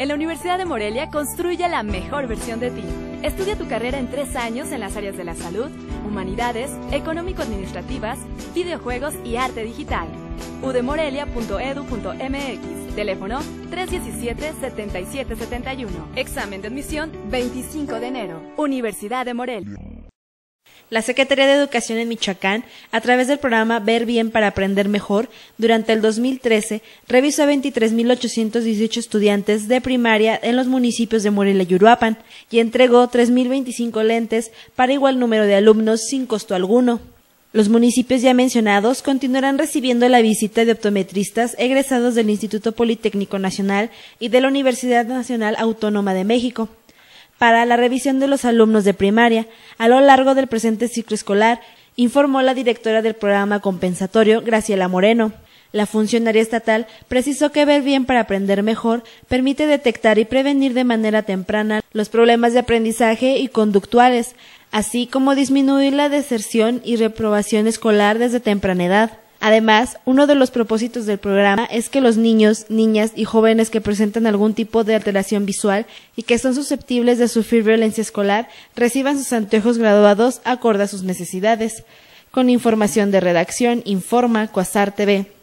En la Universidad de Morelia construye la mejor versión de ti. Estudia tu carrera en tres años en las áreas de la salud, humanidades, económico-administrativas, videojuegos y arte digital. udemorelia.edu.mx Teléfono 317-7771. Examen de admisión 25 de enero. Universidad de Morelia. La Secretaría de Educación en Michoacán, a través del programa Ver Bien para Aprender Mejor, durante el 2013 revisó a 23.818 estudiantes de primaria en los municipios de Morelia y Uruapan y entregó 3.025 lentes para igual número de alumnos sin costo alguno. Los municipios ya mencionados continuarán recibiendo la visita de optometristas egresados del Instituto Politécnico Nacional y de la Universidad Nacional Autónoma de México para la revisión de los alumnos de primaria a lo largo del presente ciclo escolar, informó la directora del programa compensatorio, Graciela Moreno. La funcionaria estatal precisó que ver bien para aprender mejor permite detectar y prevenir de manera temprana los problemas de aprendizaje y conductuales, así como disminuir la deserción y reprobación escolar desde temprana edad. Además, uno de los propósitos del programa es que los niños, niñas y jóvenes que presentan algún tipo de alteración visual y que son susceptibles de sufrir violencia escolar reciban sus anteojos graduados acorde a sus necesidades. Con información de redacción, informa Cuasar TV.